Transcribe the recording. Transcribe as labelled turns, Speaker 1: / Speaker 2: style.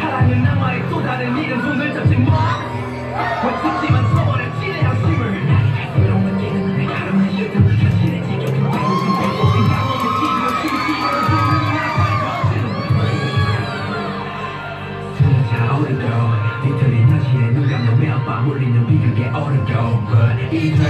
Speaker 1: 사랑은 강호의 지금 심지어는 숨이 나갈 차오르고 이틀이 눈 감는 매일 밤 울리는 비극의 But 이틀